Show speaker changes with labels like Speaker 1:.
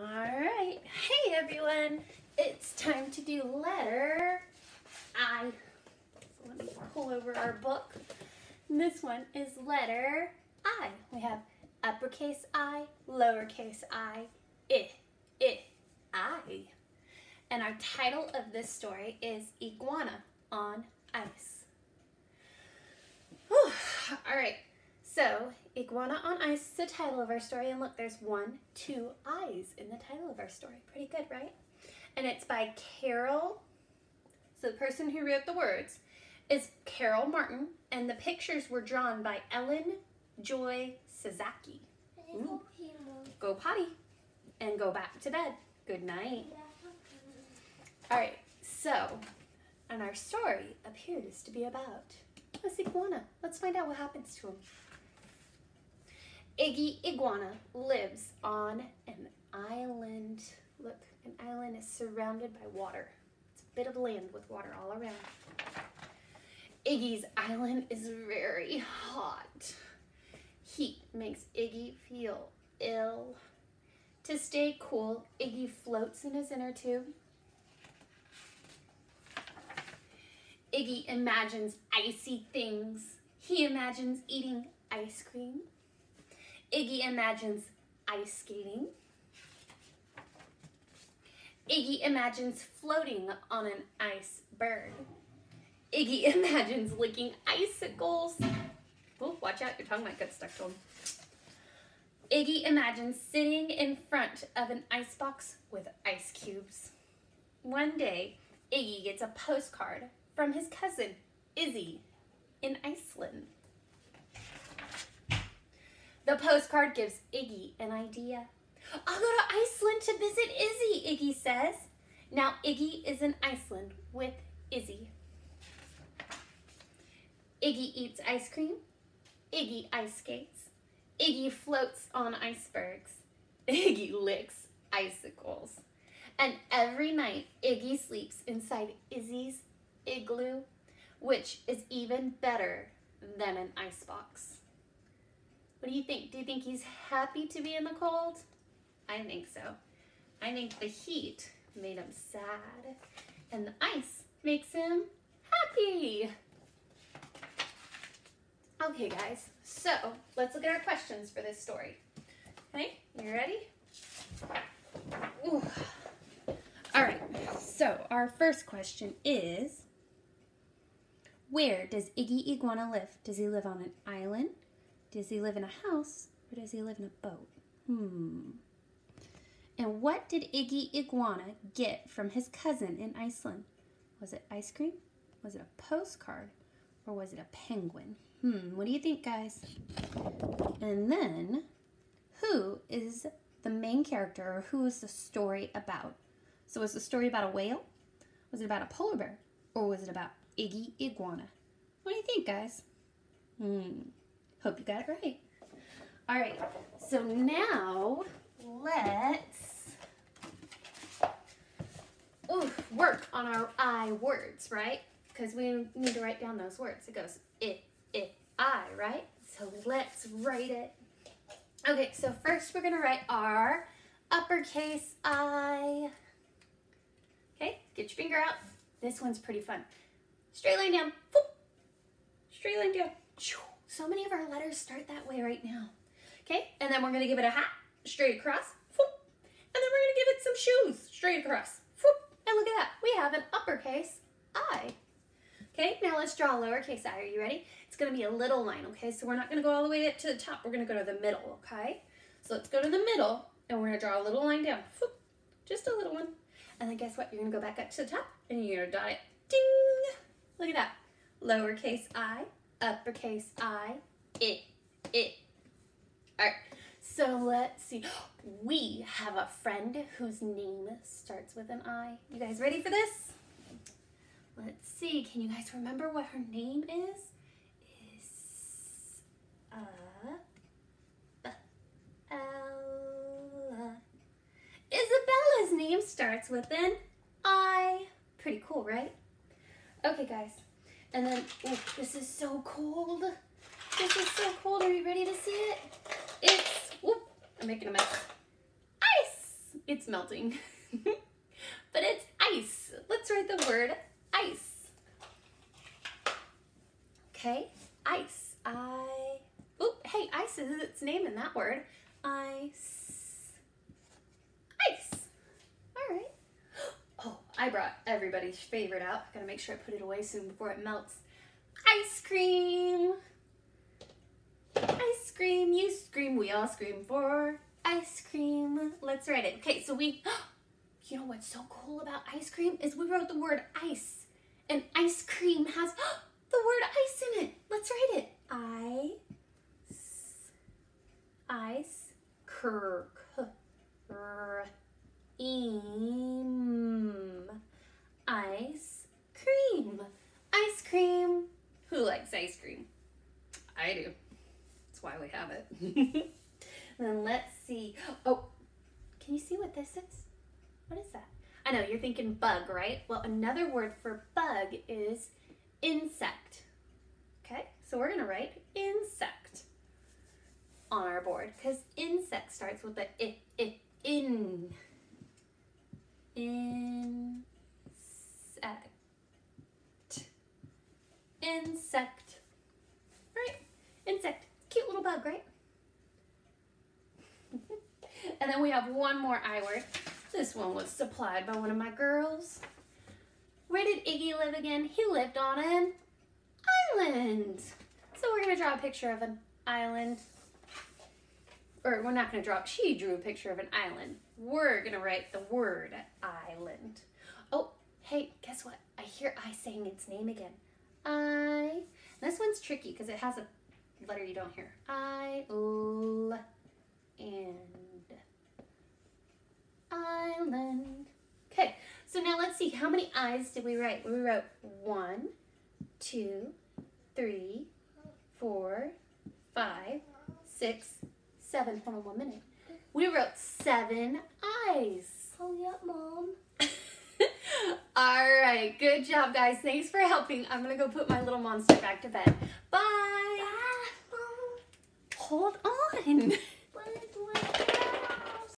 Speaker 1: All right. Hey, everyone. It's time to do letter I. So let me pull over our book. And this one is letter I. We have uppercase I, lowercase i, I, I, I. And our title of this story is Iguana on Ice. Whew. All right. So, Iguana on Ice is the title of our story. And look, there's one, two eyes in the title of our story. Pretty good, right? And it's by Carol. So, the person who wrote the words is Carol Martin. And the pictures were drawn by Ellen Joy Sasaki. Go potty and go back to bed. Good night. All right, so, and our story appears to be about a iguana. Let's find out what happens to him. Iggy Iguana lives on an island. Look, an island is surrounded by water. It's a bit of land with water all around. Iggy's island is very hot. Heat makes Iggy feel ill. To stay cool, Iggy floats in his inner tube. Iggy imagines icy things. He imagines eating ice cream. Iggy imagines ice skating. Iggy imagines floating on an iceberg. Iggy imagines licking icicles. Oh, watch out, your tongue might get stuck to them. Iggy imagines sitting in front of an icebox with ice cubes. One day, Iggy gets a postcard from his cousin, Izzy, in Iceland. The postcard gives Iggy an idea. I'll go to Iceland to visit Izzy, Iggy says. Now Iggy is in Iceland with Izzy. Iggy eats ice cream. Iggy ice skates. Iggy floats on icebergs. Iggy licks icicles. And every night, Iggy sleeps inside Izzy's igloo, which is even better than an icebox. What do you think? Do you think he's happy to be in the cold? I think so. I think the heat made him sad, and the ice makes him happy. Okay, guys, so let's look at our questions for this story. Okay, you ready? Ooh. All right, so our first question is Where does Iggy Iguana live? Does he live on an island? Does he live in a house? Or does he live in a boat? Hmm. And what did Iggy Iguana get from his cousin in Iceland? Was it ice cream? Was it a postcard? Or was it a penguin? Hmm, what do you think, guys? And then, who is the main character or who is the story about? So was the story about a whale? Was it about a polar bear? Or was it about Iggy Iguana? What do you think, guys? Hmm, hope you got it right. All right, so now let's ooh, work on our I words, right? Because we need to write down those words. It goes it, it, I, right? So let's write it. Okay, so first we're gonna write our uppercase I. Okay, get your finger out. This one's pretty fun. Straight line down, straight line down. So many of our letters start that way right now. Okay, and then we're gonna give it a hat, straight across, and then we're gonna give it some shoes, straight across. And look at that, we have an uppercase I. Okay, now let's draw a lowercase i. Are you ready? It's to be a little line, okay? So we're not to go all the way up to the top. We're to go to the middle, okay? So let's go to the middle, and we're to draw a little line down. Just a little one. And then guess what? You're to go back up to the top, and you're to dot it. Ding! Look at that. Lowercase i, uppercase I, it, it. All right, so let's see. We have a friend whose name starts with an I. You guys ready for this? Let's see. Can you guys remember what her name is? Is uh, Ella. Isabella's name starts with an I. Pretty cool, right? Okay, guys. And then, oh, this is so cold. This is so cold. Are you ready to see it? It's, whoop, I'm making a mess. Ice. It's melting. but it's ice. Let's write the word ice. Okay, ice. I. Oh, hey, ice is its name in that word. Ice. All right. Oh, I brought everybody's favorite out. Gotta make sure I put it away soon before it melts. Ice cream. Ice cream. You scream. We all scream for ice cream. Let's write it. Okay, so we. You know what's so cool about ice cream is we wrote the word ice, and ice cream has the word ice in it. Let's write it. I. Ice. Eam. Ice cream. Ice cream. Who likes ice cream? I do. That's why we have it. then let's see. Oh, can you see what this is? What is that? I know you're thinking bug, right? Well, another word for bug is insect. Okay, so we're gonna write insect on our board because insect starts with the i, i, in. Insect. Insect. Right? Insect. Cute little bug, right? and then we have one more I word. This one was supplied by one of my girls. Where did Iggy live again? He lived on an island. So we're going to draw a picture of an island. Or we're not going to draw, she drew a picture of an island. We're going to write the word island. Oh, hey, guess what? I hear I saying its name again. I. This one's tricky because it has a letter you don't hear. I, L, and island. Okay, so now let's see. How many I's did we write? We wrote one, two, three, four, five, six, seven. Hold on one minute. We wrote seven I's.
Speaker 2: Hurry up, Mom.
Speaker 1: All right, good job, guys. Thanks for helping. I'm gonna go put my little monster back to bed. Bye.
Speaker 2: Bye,
Speaker 1: Hold on.